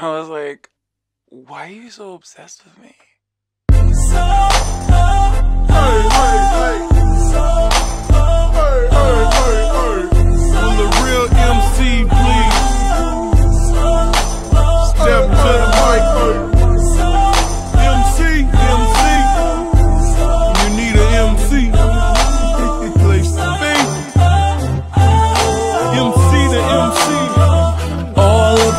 I was like, why are you so obsessed with me? The real MC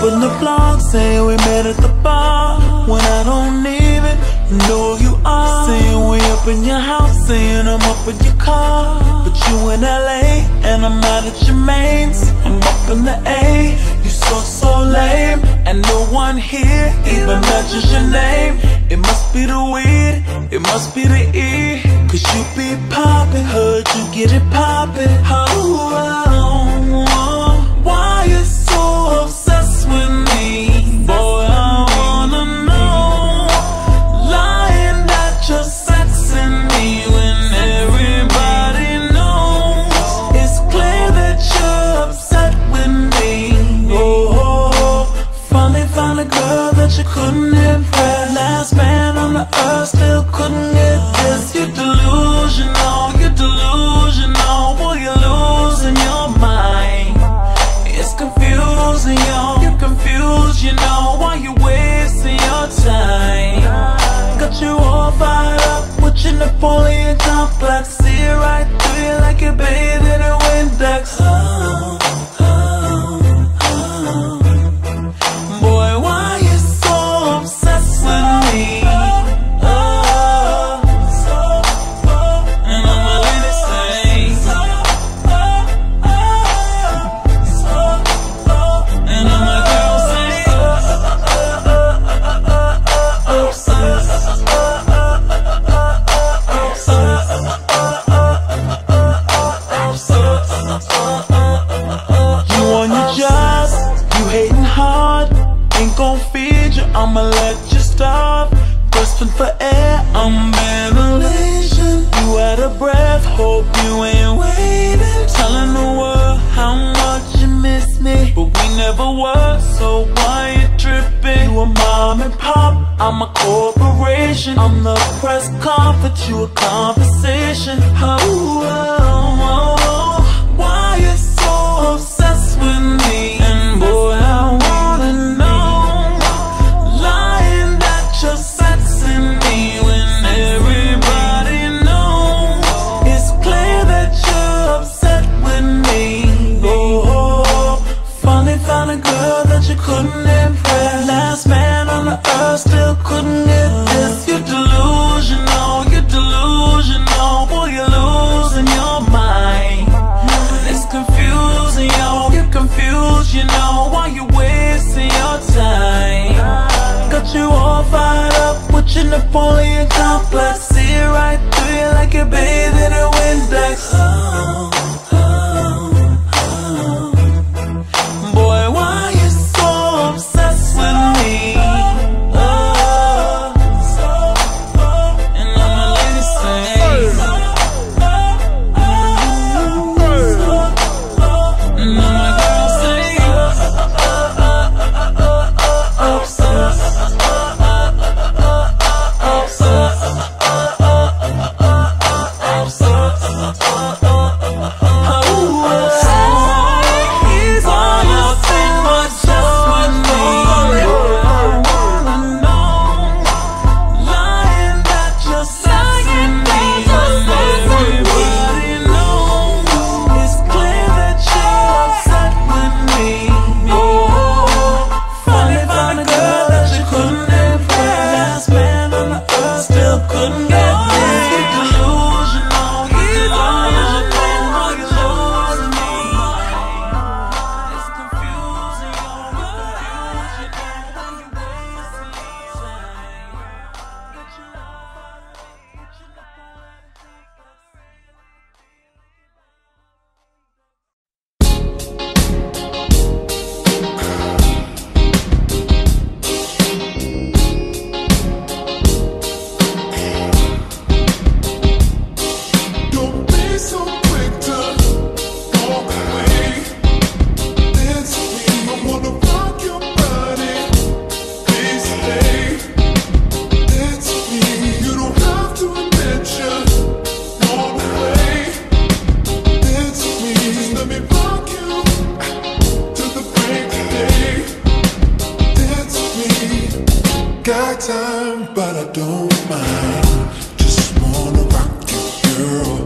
In the block Saying we met at the bar. When I don't even know who you are. Saying we up in your house Saying I'm up in your car. But you in L.A. And I'm out at your mains. I'm up in the A You so, so lame. And no one here even mentions your name. It must be the weed It must be the E. Cause you be poppin' Heard you get it poppin' Oh, oh, oh. Like you're in mind, but I don't mind. Just wanna rock you, girl.